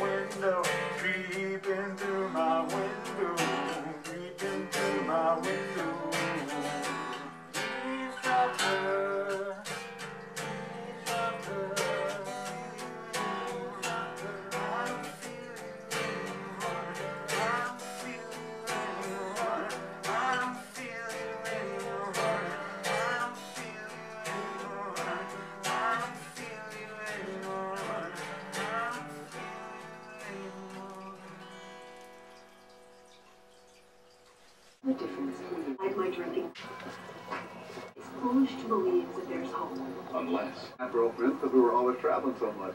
window. It's foolish to believe that there's hope. Unless. After all, Vince, we were always traveling so much.